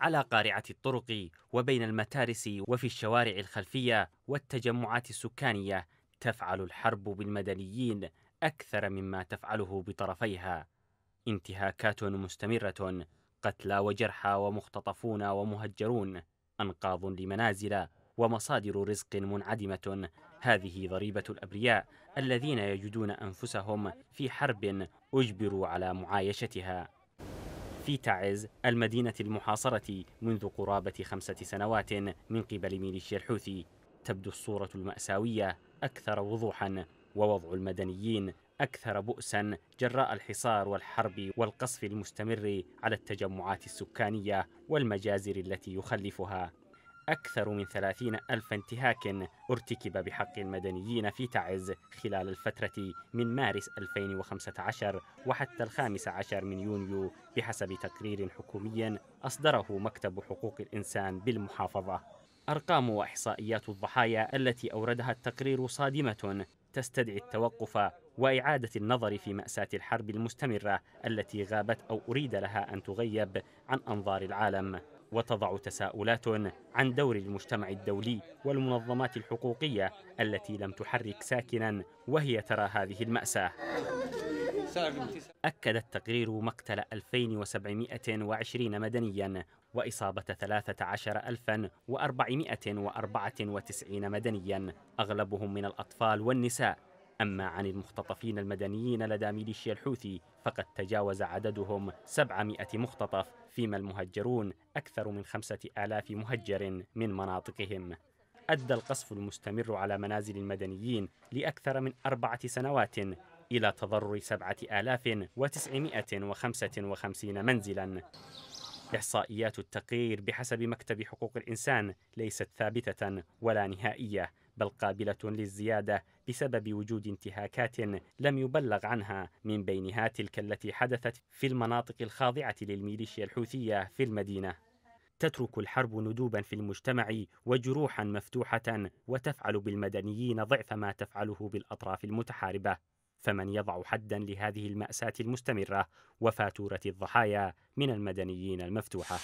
على قارعة الطرق وبين المتارس وفي الشوارع الخلفية والتجمعات السكانية تفعل الحرب بالمدنيين أكثر مما تفعله بطرفيها. انتهاكات مستمرة قتلى وجرحى ومختطفون ومهجرون أنقاض لمنازل ومصادر رزق منعدمة. هذه ضريبة الأبرياء الذين يجدون أنفسهم في حرب أجبروا على معايشتها. في تعز المدينة المحاصرة منذ قرابة خمسة سنوات من قبل ميليشيا الحوثي تبدو الصورة المأساوية أكثر وضوحا ووضع المدنيين أكثر بؤسا جراء الحصار والحرب والقصف المستمر على التجمعات السكانية والمجازر التي يخلفها. أكثر من ثلاثين ألف انتهاك ارتكب بحق المدنيين في تعز خلال الفترة من مارس 2015 وحتى الخامس عشر من يونيو بحسب تقرير حكومي أصدره مكتب حقوق الإنسان بالمحافظة. أرقام وإحصائيات الضحايا التي أوردها التقرير صادمة تستدعي التوقف وإعادة النظر في مأساة الحرب المستمرة التي غابت أو أريد لها أن تغيب عن أنظار العالم. وتضع تساؤلات عن دور المجتمع الدولي والمنظمات الحقوقية التي لم تحرك ساكنا وهي ترى هذه المأساة. أكد التقرير مقتل 2720 مدنيا وإصابة 13494 مدنيا أغلبهم من الأطفال والنساء. أما عن المختطفين المدنيين لدى ميليشيا الحوثي فقد تجاوز عددهم 700 مختطف فيما المهجرون أكثر من خمسة آلاف مهجر من مناطقهم. أدى القصف المستمر على منازل المدنيين لأكثر من أربعة سنوات إلى تضرر سبعة آلاف وتسعمائة وخمسة وخمسين منزلا. إحصائيات التقرير بحسب مكتب حقوق الإنسان ليست ثابتة ولا نهائية بل قابلة للزيادة بسبب وجود انتهاكات لم يبلغ عنها من بينها تلك التي حدثت في المناطق الخاضعة للميليشيا الحوثية في المدينة. تترك الحرب ندوبا في المجتمع وجروحا مفتوحة وتفعل بالمدنيين ضعف ما تفعله بالأطراف المتحاربة. فمن يضع حدا لهذه المأساة المستمرة وفاتورة الضحايا من المدنيين المفتوحة؟